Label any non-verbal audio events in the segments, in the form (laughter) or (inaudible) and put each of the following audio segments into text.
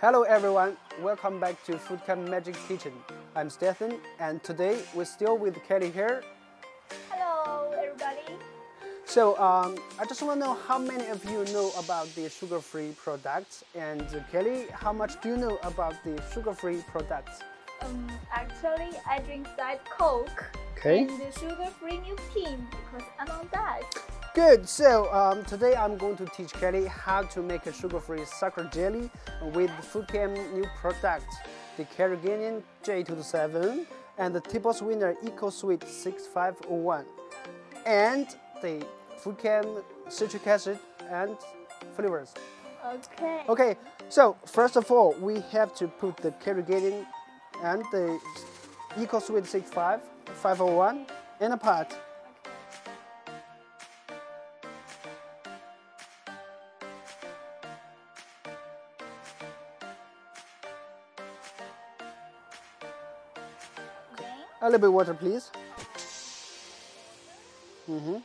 Hello everyone, welcome back to Foodchem Magic Kitchen. I'm Statham and today we're still with Kelly here. Hello, everybody. So um, I just want to know how many of you know about the sugar-free products and uh, Kelly, how much do you know about the sugar-free products? Um, actually, I drink Diet Coke Okay. and the sugar-free milk tea because I'm on diet. Good. So um, today I'm going to teach Kelly how to make a sugar-free sakura jelly with Camp new product, the Carrageenan J27 and the Tipos Winner EkoSweet 6501, and the Camp citric acid and flavors. Okay. Okay. So first of all, we have to put the Carrageenan and the EkoSweet 65 501 in a pot. A little bit water, please. Mm-hmm.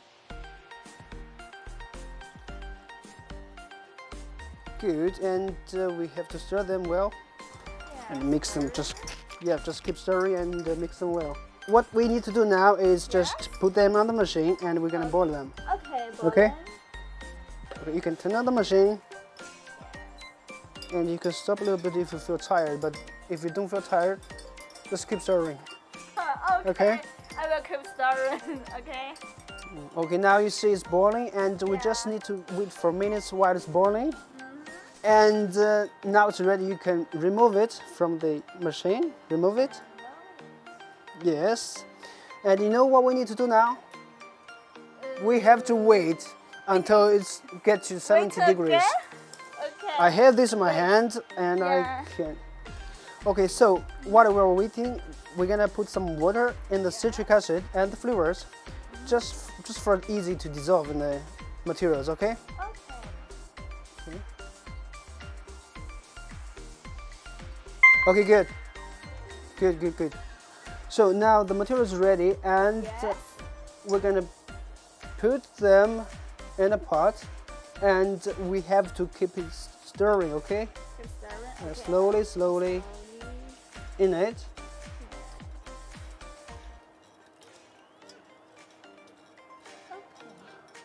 Good, and uh, we have to stir them well Yeah. and mix them. Just yeah, just keep stirring and uh, mix them well. What we need to do now is just put them on the machine and we're gonna boil them. Okay. Okay. Bolden. Okay, You can turn on the machine and you can stop a little bit if you feel tired. But if you don't feel tired, just keep stirring. Okay. Okay. I will keep stirring. (laughs) okay. Okay, now you see it's boiling, and we just need to wait for minutes while it's boiling. And uh, now it's ready. You can remove it from the machine. Remove it. Yes. And you know what we need to do now? We have to wait until it gets to 70 degrees. again? Okay. I have this in my hand, and Yeah. I can. Okay, so while we're waiting, we're gonna put some water in the citric acid and the flavors, just just for it easy to dissolve in the materials. Okay. Okay. Okay, good. Good, good, good. So now the material is ready, and Yes. we're gonna put them in a pot, and we have to keep it stirring. Okay. Keep stirring. Uh, Okay. slowly, slowly in it.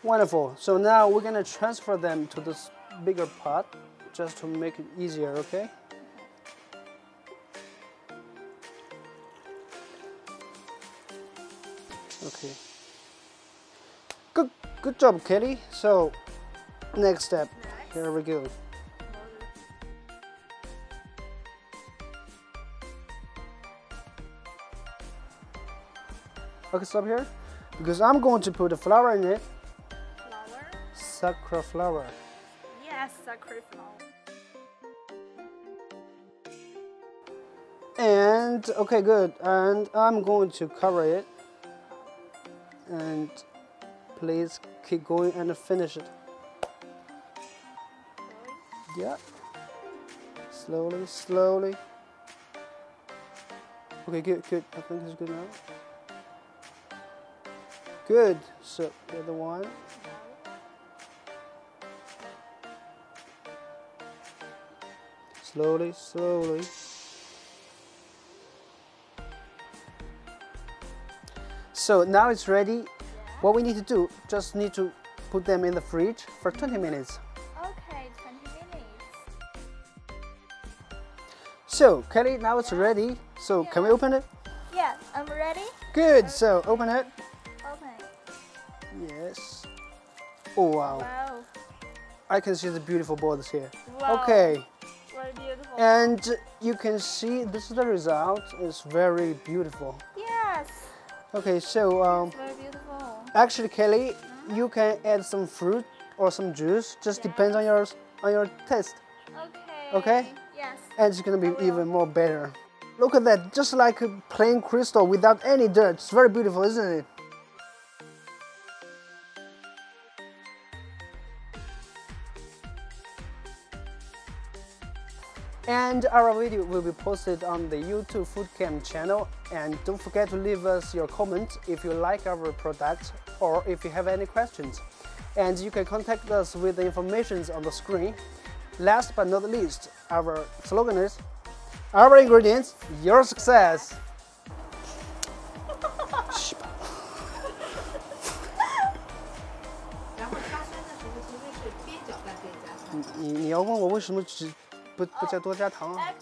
Wonderful. So now we're gonna transfer them to this bigger pot just to make it easier, okay? Okay. Good good job, Kelly. So next step. Here we go. Okay, stop here. Because I'm going to put a flower in it. Flower. Sakura flower. Yes, sacred flower. And okay, good. And I'm going to cover it. And please keep going and finish it. Yeah. Slowly, slowly. Okay, good, good. I think it's good now. Good. So the other one. Slowly, slowly. So now it's ready. What we need to do, just need to put them in the fridge for 20 minutes. Okay, 20 minutes. So Kelly, now it's ready. So can we open it? Yeah, I'm ready. Good. So open it. Yes. Oh wow. Wow. I can see the beautiful borders here. Wow. Okay. Very beautiful. And you can see this is the result. It's very beautiful. yes. Okay. So um, Very beautiful. actually, Kelly, you can add some fruit or some juice. Just depends on your on your taste. Okay. Okay. Yes. and it's gonna be even more better. Look at that, just like a plain crystal without any dirt. It's very beautiful, isn't it? And our video will be posted on the YouTube Foodchem channel. And don't forget to leave us your comment if you like our product or if you have any questions. And you can contact us with the information on the screen. last but not least, our slogan is our ingredients, your success. (laughs) 不不加多加糖啊！(laughs)